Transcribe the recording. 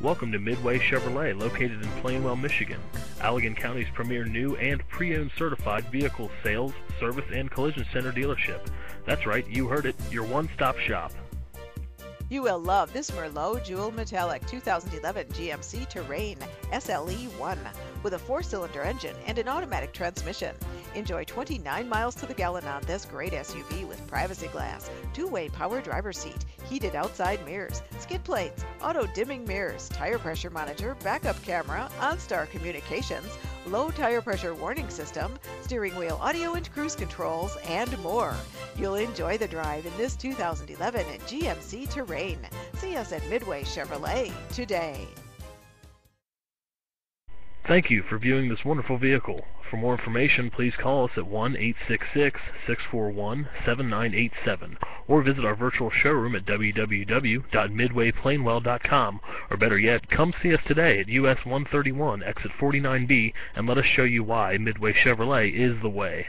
Welcome to Midway Chevrolet, located in Plainwell, Michigan, Allegan County's premier new and pre-owned certified vehicle sales, service, and collision center dealership. That's right, you heard it, your one-stop shop. You will love this Merlot Jewel Metallic 2011 GMC Terrain SLE1 with a four-cylinder engine and an automatic transmission. Enjoy 29 miles to the gallon on this great SUV with privacy glass, two-way power driver seat, heated outside mirrors, skid plates, auto-dimming mirrors, tire pressure monitor, backup camera, OnStar communications, low tire pressure warning system, steering wheel audio and cruise controls, and more. You'll enjoy the drive in this 2011 GMC Terrain. See us at Midway Chevrolet today. Thank you for viewing this wonderful vehicle. For more information, please call us at 1-866-641-7987 or visit our virtual showroom at www.midwayplainwell.com or better yet, come see us today at US 131 exit 49B and let us show you why Midway Chevrolet is the way.